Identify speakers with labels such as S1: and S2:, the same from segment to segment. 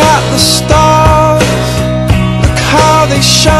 S1: at the stars, look how they shine.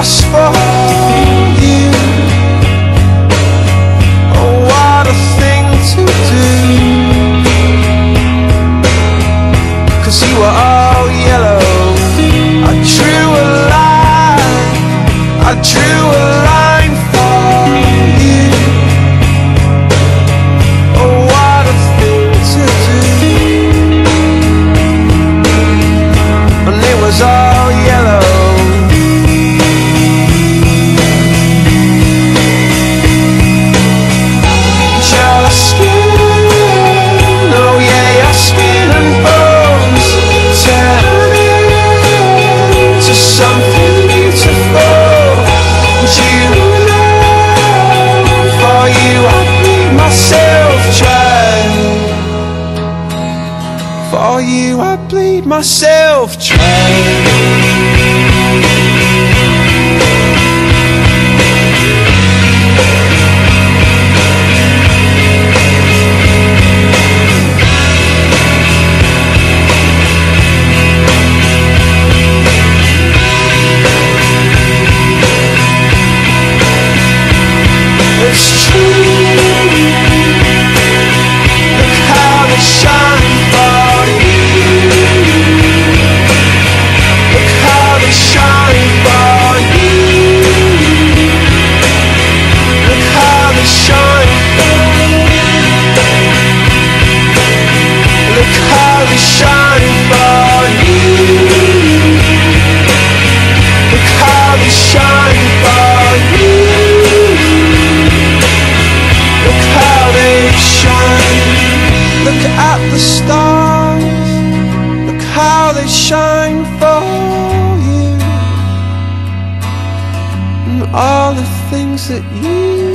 S1: lost for you. Oh, what a thing to do. Cause you were all yellow. I drew a line. I drew you, I bleed myself dry. for you and all the things that you